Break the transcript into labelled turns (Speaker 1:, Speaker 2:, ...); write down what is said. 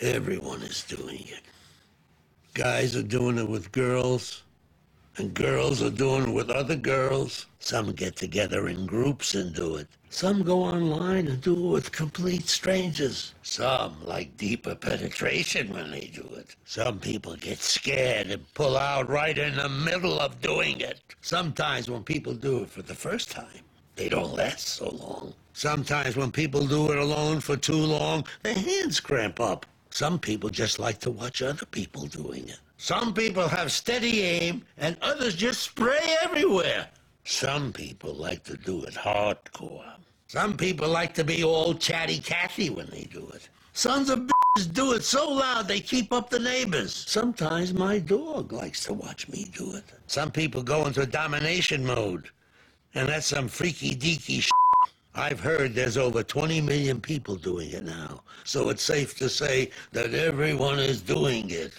Speaker 1: Everyone is doing it. Guys are doing it with girls, and girls are doing it with other girls. Some get together in groups and do it. Some go online and do it with complete strangers. Some like deeper penetration when they do it. Some people get scared and pull out right in the middle of doing it. Sometimes when people do it for the first time, they don't last so long. Sometimes when people do it alone for too long, their hands cramp up. Some people just like to watch other people doing it. Some people have steady aim and others just spray everywhere. Some people like to do it hardcore. Some people like to be all chatty Cathy when they do it. Sons of bitches do it so loud they keep up the neighbors. Sometimes my dog likes to watch me do it. Some people go into domination mode, and that's some freaky deaky shit. I've heard there's over 20 million people doing it now, so it's safe to say that everyone is doing it.